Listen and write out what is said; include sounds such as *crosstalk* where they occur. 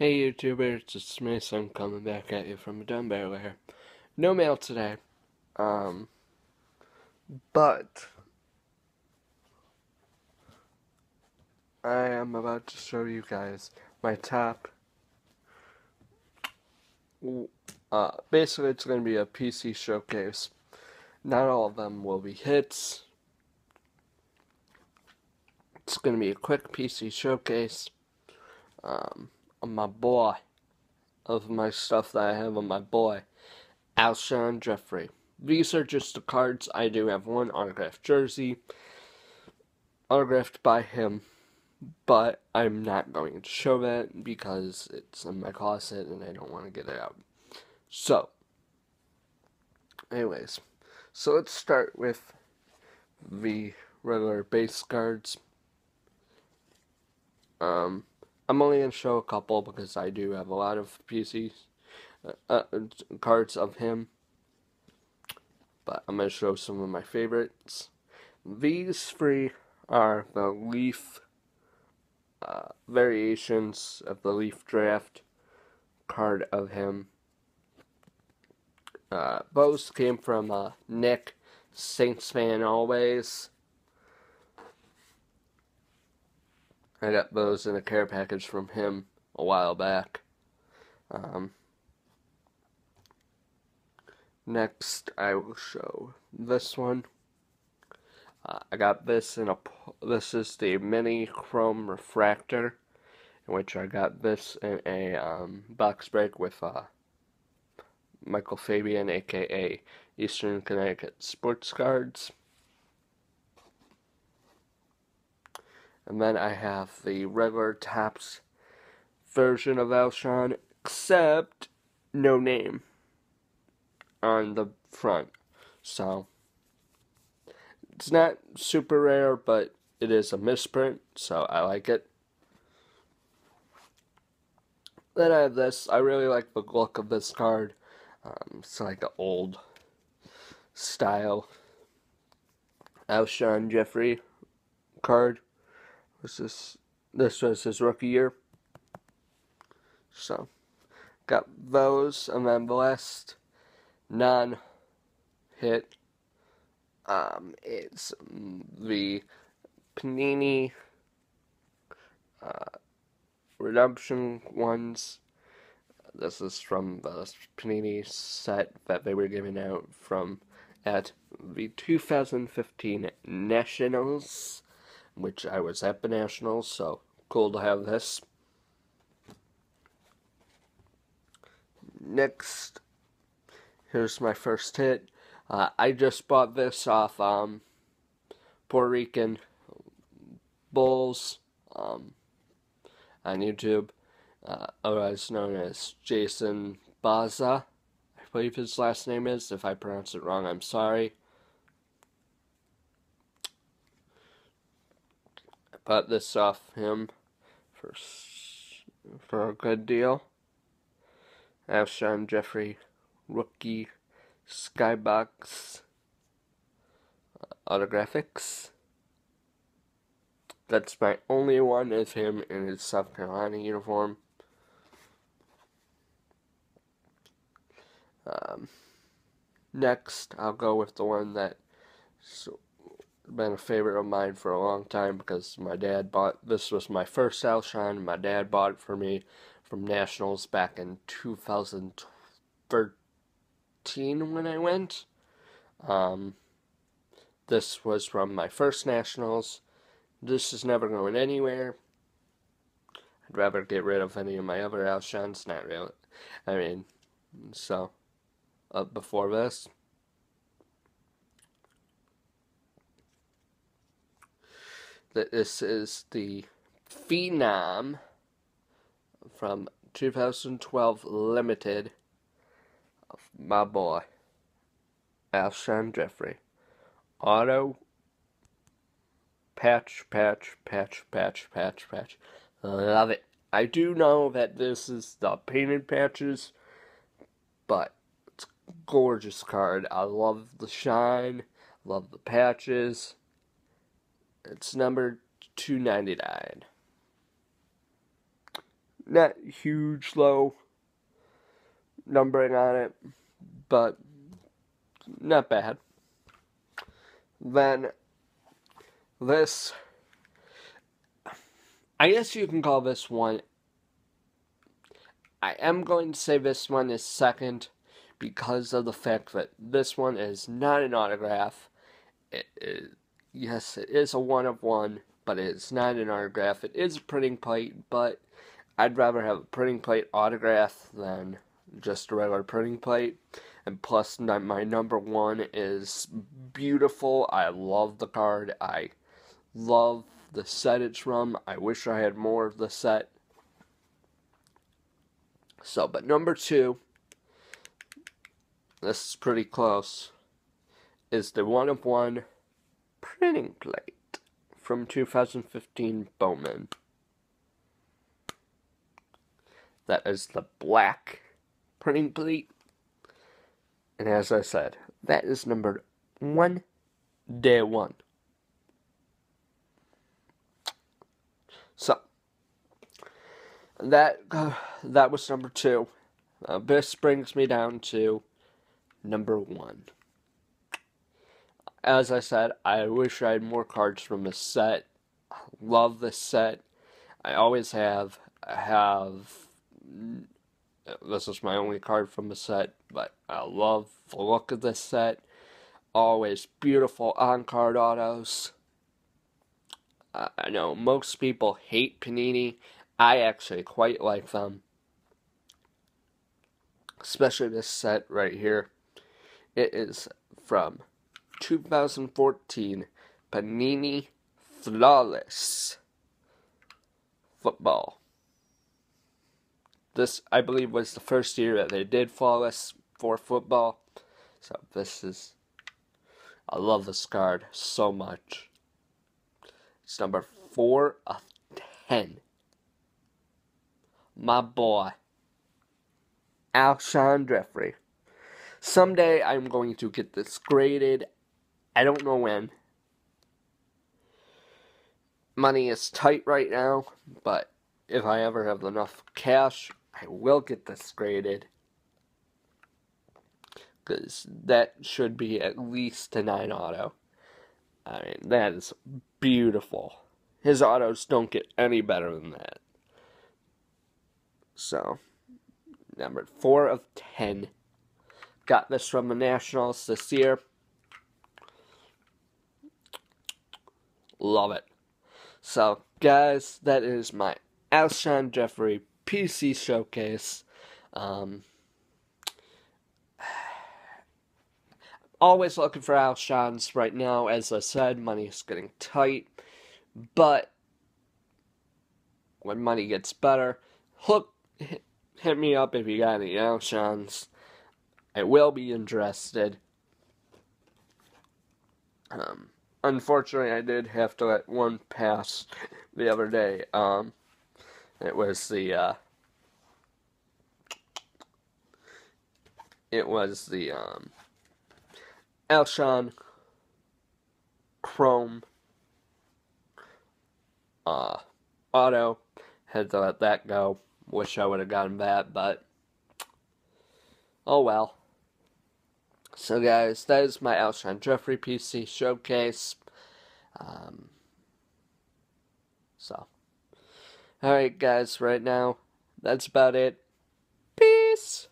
Hey YouTubers, it's Mason coming back at you from a DunBear Laire. No mail today. Um, but I am about to show you guys my top. Uh, basically, it's going to be a PC showcase. Not all of them will be hits. It's going to be a quick PC showcase. Um, on my boy, of my stuff that I have on my boy, Alshon Jeffery. These are just the cards. I do have one autographed jersey, autographed by him, but I'm not going to show that because it's in my closet and I don't want to get it out. So, anyways, so let's start with the regular base cards. Um, I'm only to show a couple because I do have a lot of PCs, uh, uh, cards of him. But I'm to show some of my favorites. These three are the Leaf uh, variations of the Leaf Draft card of him. Uh, both came from uh, Nick, Saints fan always. I got those in a care package from him a while back. Um, next, I will show this one. Uh, I got this in a. This is the mini chrome refractor, in which I got this in a um, box break with uh, Michael Fabian, aka Eastern Connecticut Sports Cards. And then I have the regular Topps version of Alshon, except no name on the front. So, it's not super rare, but it is a misprint, so I like it. Then I have this. I really like the look of this card. Um, it's like an old style Alshon Jeffery card. This is this was his rookie year. So got those and then the last non hit um it's the Panini uh, redemption ones. This is from the Panini set that they were giving out from at the 2015 Nationals which I was at the Nationals, so cool to have this. Next, here's my first hit. Uh, I just bought this off um, Puerto Rican Bulls um, on YouTube, uh, otherwise known as Jason Baza. I believe his last name is. If I pronounce it wrong, I'm sorry. Bought this off him for for a good deal. Alshon Jeffery, rookie, skybox, uh, autographics. That's my only one of him in his South Carolina uniform. Um, next, I'll go with the one that been a favorite of mine for a long time because my dad bought this was my first Alshon. My dad bought it for me from Nationals back in 2013 when I went. Um, this was from my first Nationals. This is never going anywhere. I'd rather get rid of any of my other Alshons. Not really. I mean, so, uh, before this. That this is the Phenom from 2012 Limited of my boy Alshon Jeffery. Auto patch, patch, patch, patch, patch, patch. Love it. I do know that this is the painted patches, but it's gorgeous card. I love the shine, love the patches. It's number 299. not huge low numbering on it, but not bad. Then this, I guess you can call this one. I am going to say this one is second because of the fact that this one is not an autograph. It is, yes, it is a one of one, but it's not an autograph. It is a printing plate, but I'd rather have a printing plate autograph than just a regular printing plate. And plus, my number one is beautiful. I love the card. I love the set it's from. I wish I had more of the set. So, but number two, this is pretty close, is the one of one printing plate from 2015 Bowman. That is the black printing plate. And as I said, that is numbered one, day one. So, that uh, *sighs* that was number two. Uh, this brings me down to number one. As I said, I wish I had more cards from this set. love this set. I always have. I have this is my only card from the set, but I love the look of this set. Always beautiful on card autos. I know most people hate Panini. I actually quite like them. Especially this set right here. It is from 2014 Panini Flawless Football this I believe was the first year that they did flawless for football. So this is I love this card so much. It's number four of ten. My boy. Alshon Jeffery. Someday I'm going to get this graded. I don't know when. Money is tight right now, but if I ever have enough cash, I will get this graded. Because that should be at least a 9 auto. I mean, that is beautiful. His autos don't get any better than that. So, number 4 of 10. Got this from the Nationals this year. Love it. So, guys, that is my Alshon Jeffery PC showcase. Um, *sighs* always looking for Alshons right now. As I said, money is getting tight, but when money gets better, hook hit, me up if you got any Alshons. I will be interested. Um, unfortunately, I did have to let one pass the other day. Um, it was the uh, it was the um, Alshon Chrome uh, Auto. Had to let that go. Wish I would have gotten that, but oh well. So, guys, that is my Alshon Jeffery PC showcase. Um, so. Alright, guys, right now, that's about it. Peace!